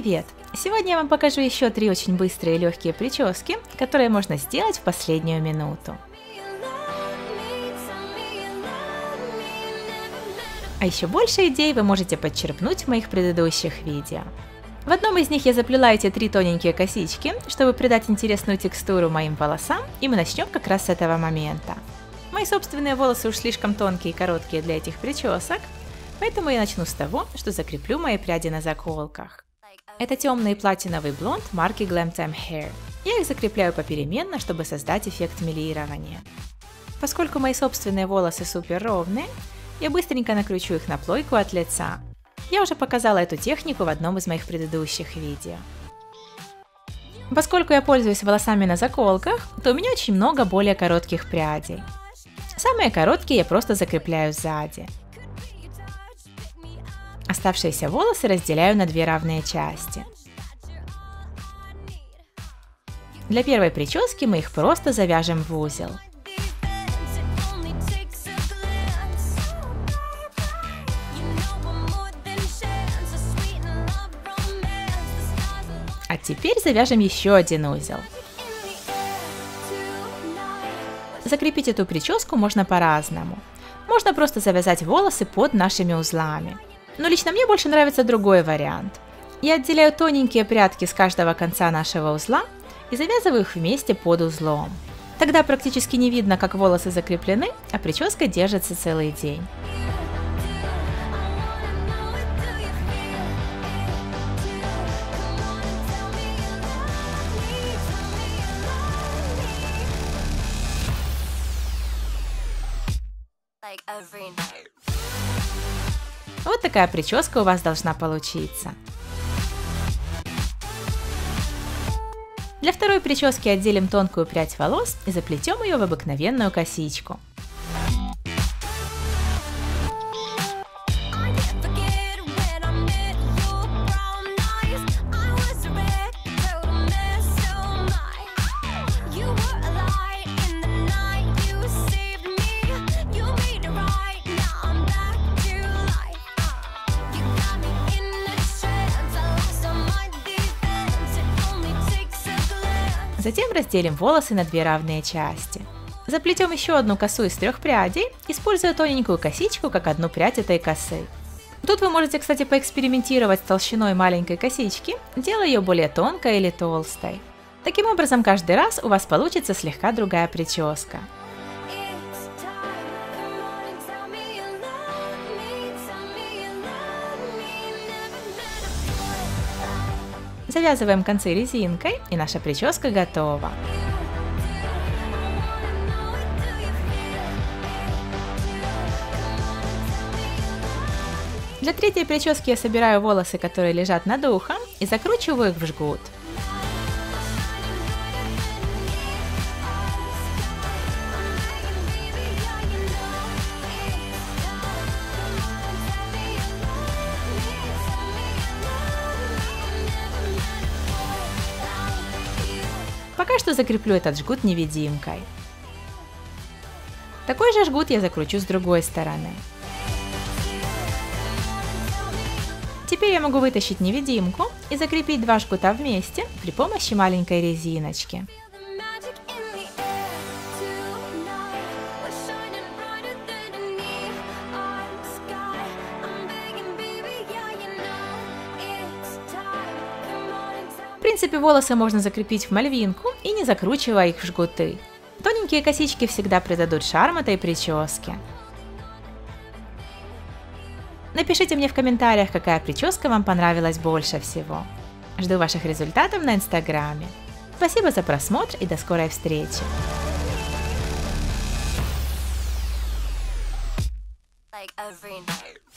привет! Сегодня я вам покажу еще три очень быстрые и легкие прически, которые можно сделать в последнюю минуту. А еще больше идей вы можете подчерпнуть в моих предыдущих видео. В одном из них я заплела эти три тоненькие косички, чтобы придать интересную текстуру моим волосам, и мы начнем как раз с этого момента. Мои собственные волосы уж слишком тонкие и короткие для этих причесок, поэтому я начну с того, что закреплю мои пряди на заколках. Это темный платиновый блонд марки Glam Time Hair. Я их закрепляю попеременно, чтобы создать эффект милирования. Поскольку мои собственные волосы супер ровные, я быстренько накручу их на плойку от лица. Я уже показала эту технику в одном из моих предыдущих видео. Поскольку я пользуюсь волосами на заколках, то у меня очень много более коротких прядей. Самые короткие я просто закрепляю сзади. Оставшиеся волосы разделяю на две равные части. Для первой прически мы их просто завяжем в узел. А теперь завяжем еще один узел. Закрепить эту прическу можно по-разному. Можно просто завязать волосы под нашими узлами. Но лично мне больше нравится другой вариант. Я отделяю тоненькие прядки с каждого конца нашего узла и завязываю их вместе под узлом. Тогда практически не видно, как волосы закреплены, а прическа держится целый день. Вот такая прическа у вас должна получиться. Для второй прически отделим тонкую прядь волос и заплетем ее в обыкновенную косичку. Затем разделим волосы на две равные части. Заплетем еще одну косу из трех прядей, используя тоненькую косичку как одну прядь этой косы. Тут вы можете, кстати, поэкспериментировать с толщиной маленькой косички, делая ее более тонкой или толстой. Таким образом, каждый раз у вас получится слегка другая прическа. Завязываем концы резинкой и наша прическа готова. Для третьей прически я собираю волосы, которые лежат над ухом, и закручиваю их в жгут. Пока что закреплю этот жгут невидимкой. Такой же жгут я закручу с другой стороны. Теперь я могу вытащить невидимку и закрепить два жгута вместе при помощи маленькой резиночки. принципе, волосы можно закрепить в мальвинку и не закручивая их в жгуты. Тоненькие косички всегда придадут шарм этой прическе. Напишите мне в комментариях, какая прическа вам понравилась больше всего. Жду ваших результатов на инстаграме. Спасибо за просмотр и до скорой встречи! Like every night.